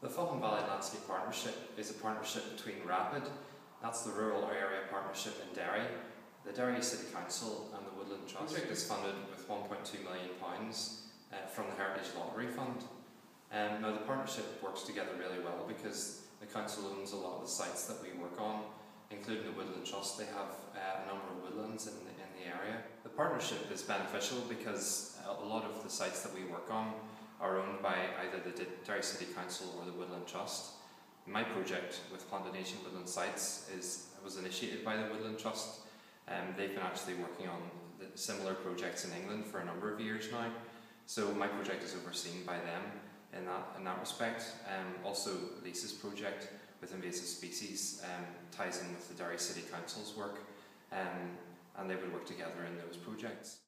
The Faughan Valley Landscape Partnership is a partnership between RAPID, that's the Rural Area Partnership in Derry, the Derry City Council and the Woodland Trust. The project is funded with £1.2 million uh, from the Heritage Lottery Fund. Um, now the partnership works together really well because the council owns a lot of the sites that we work on, including the Woodland Trust. They have uh, a number of woodlands in the, in the area. Partnership is beneficial because a lot of the sites that we work on are owned by either the Derry City Council or the Woodland Trust. My project with Plantation Woodland Sites is was initiated by the Woodland Trust. Um, they've been actually working on similar projects in England for a number of years now. So my project is overseen by them in that in that respect. Um, also, Lisa's project with invasive species um, ties in with the Derry City Council's work, um, and they would work together in those projects.